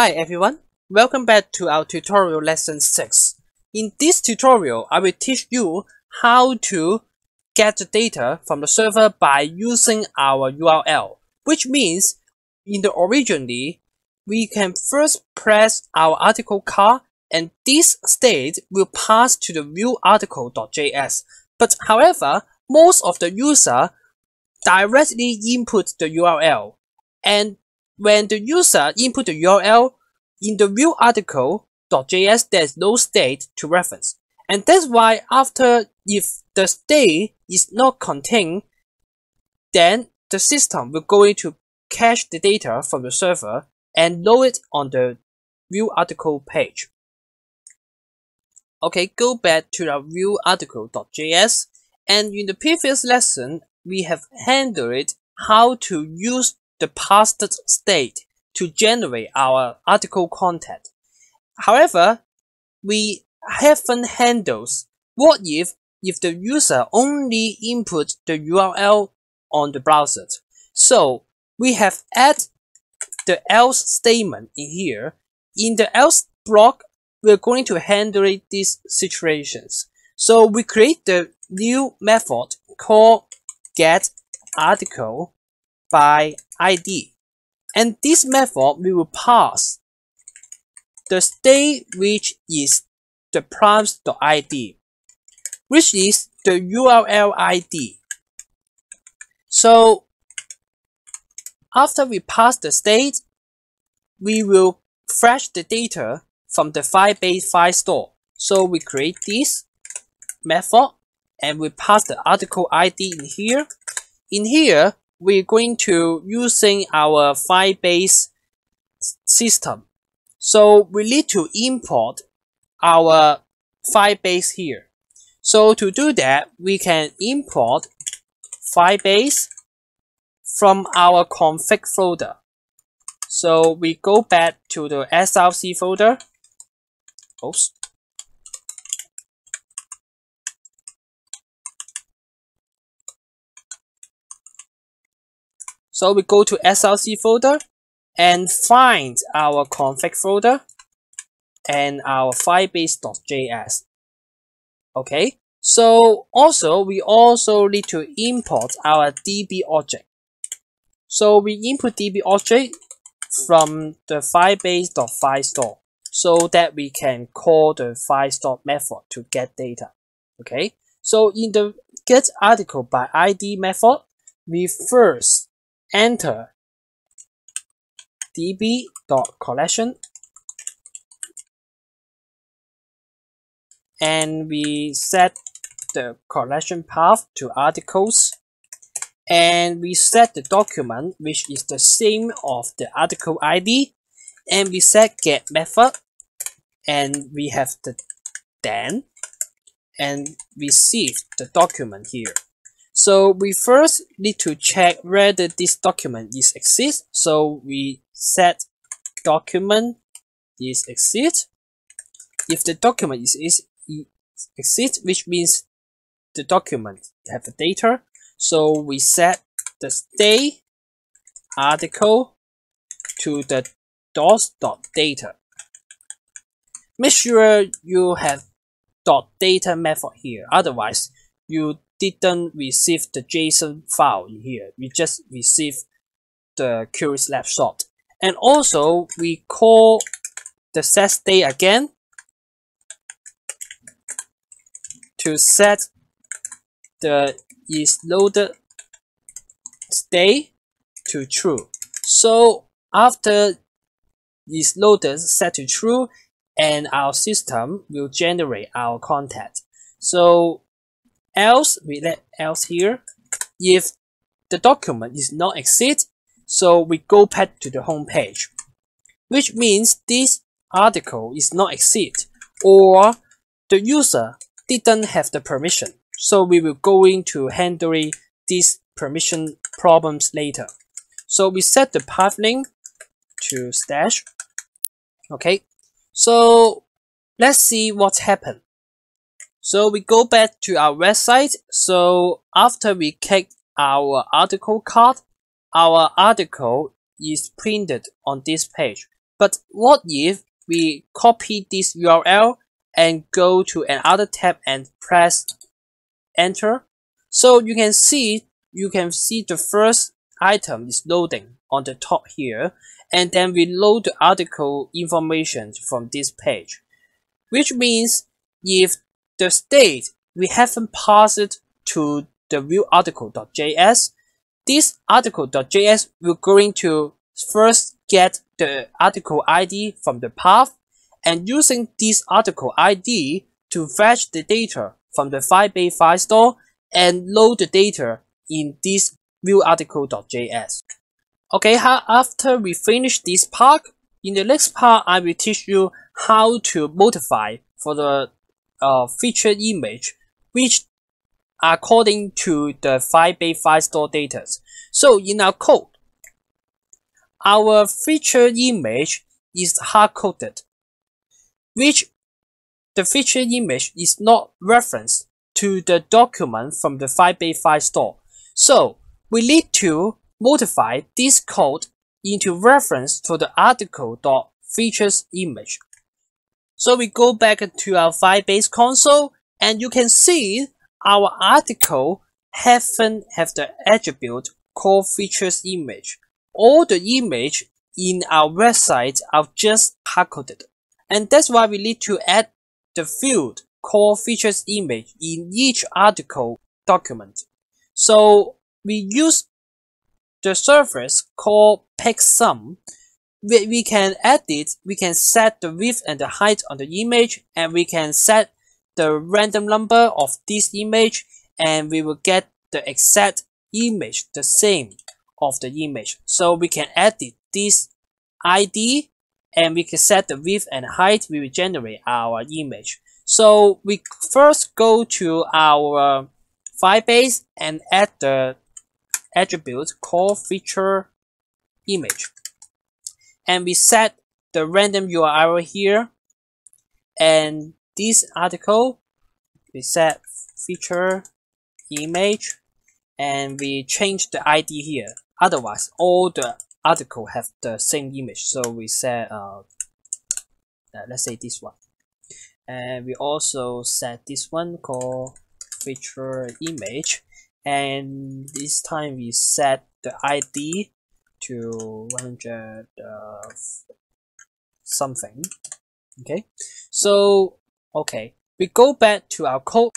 Hi everyone, welcome back to our tutorial lesson 6. In this tutorial, I will teach you how to get the data from the server by using our URL, which means in the originally, we can first press our article car and this state will pass to the view article.js. But however, most of the user directly input the URL and when the user input the URL in the view article.js, there's no state to reference. And that's why after if the state is not contained, then the system will go into cache the data from the server and load it on the view article page. Okay, go back to the view article.js and in the previous lesson, we have handled how to use the past state to generate our article content. However, we haven't handled what if if the user only input the URL on the browser. So we have add the else statement in here. In the else block, we're going to handle these situations. So we create the new method called get article by ID. And this method we will pass the state which is the props.id, which is the URL ID. So after we pass the state, we will fetch the data from the Firebase Firestore. So we create this method and we pass the article ID in here. In here, we're going to using our Firebase system. So we need to import our Firebase here. So to do that, we can import Firebase from our config folder. So we go back to the SRC folder. Oops. So we go to SRC folder and find our config folder and our firebase.js. Okay, so also we also need to import our DB object. So we input DB object from the firebase.firestore so that we can call the firestore method to get data. Okay, so in the get article by ID method, we first enter. Db.collection and we set the collection path to articles. And we set the document which is the same of the article ID and we set get method. And we have the then. And receive the document here so we first need to check whether this document is exist. So we set document is exist. If the document is, is exist, which means the document have the data. So we set the state article to the doc dot data. Make sure you have dot data method here. Otherwise, you didn't receive the JSON file in here. We just received the query snapshot. And also, we call the set state again to set the is loaded state to true. So after is loaded set to true and our system will generate our content. So else we let else here. If the document is not exist so we go back to the home page which means this article is not exist or the user didn't have the permission. So we will go into handling these permission problems later. So we set the path link to stash. Okay. So let's see what happened so we go back to our website. So after we click our article card, our article is printed on this page. But what if we copy this URL and go to another tab and press enter? So you can see you can see the first item is loading on the top here and then we load the article information from this page which means if the state we haven't passed it to the view article.js this article.js will going to first get the article ID from the path and using this article ID to fetch the data from the Firebase Firestore and load the data in this view viewArticle.js. Okay, how after we finish this part, in the next part, I will teach you how to modify for the uh, featured image, which according to the Firebase Firestore data. So in our code, our featured image is hard-coded, which the featured image is not referenced to the document from the Firebase Firestore. So we need to modify this code into reference to the article.features image. So we go back to our Firebase console and you can see our article haven't have the attribute called features image. All the image in our website are just hard-coded. And that's why we need to add the field called features image in each article document. So we use the service called Picsum. We, we can edit, we can set the width and the height on the image, and we can set the random number of this image, and we will get the exact image, the same of the image. So we can edit this ID, and we can set the width and height, we will generate our image. So we first go to our Firebase and add the attribute called feature image. And we set the random URL here. And this article, we set feature image and we change the ID here. Otherwise, all the article have the same image. So we set, uh, uh, let's say this one. And we also set this one called feature image and this time we set the ID to 100 uh, something okay? So okay we go back to our code.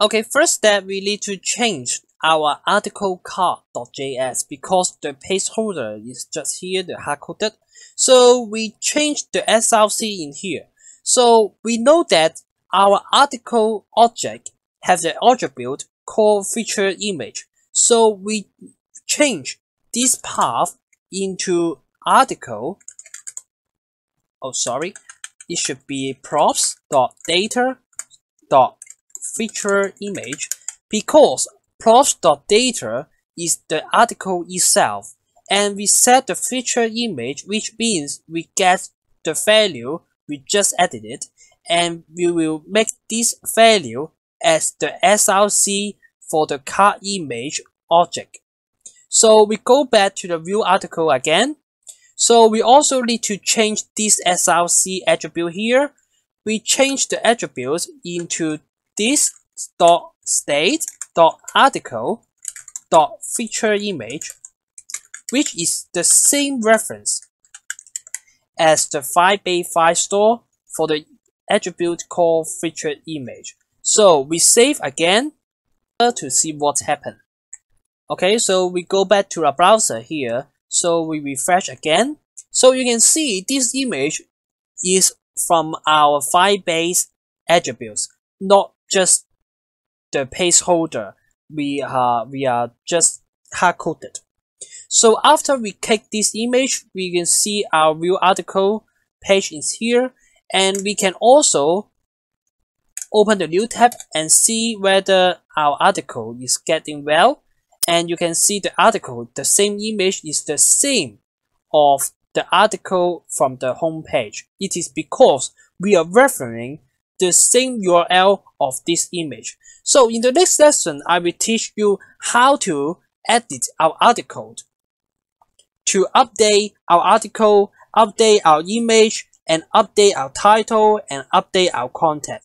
Okay first step we need to change our article card.js because the placeholder is just here the hard coded. So we change the src in here. So we know that our article object has the attribute called feature image. So we change this path into article. Oh, sorry. It should be props.data dot data dot feature image because props.data is the article itself and we set the feature image which means we get the value we just edited and we will make this value as the SRC for the card image object. So we go back to the view article again. So we also need to change this SRC attribute here. We change the attributes into this dot state dot article dot feature image, which is the same reference as the 5x5 store for the attribute called feature image. So we save again to see what happened. Okay, so we go back to our browser here. So we refresh again. So you can see this image is from our Firebase attributes, not just the placeholder. We are we are just hard coded. So after we click this image, we can see our view article page is here, and we can also open the new tab and see whether our article is getting well and you can see the article. The same image is the same of the article from the home page it is because we are referring the same url of this image. So in the next lesson i will teach you how to edit our article to update our article update our image, and update our title and update our content.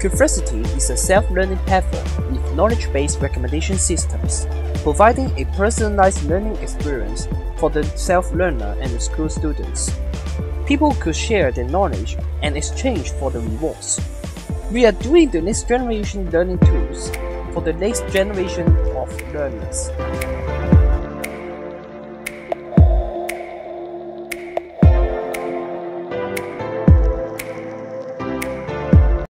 Clipversity is a self-learning platform with knowledge-based recommendation systems, providing a personalized learning experience for the self-learner and the school students. People could share their knowledge and exchange for the rewards. We are doing the next generation learning tools for the next generation of learners.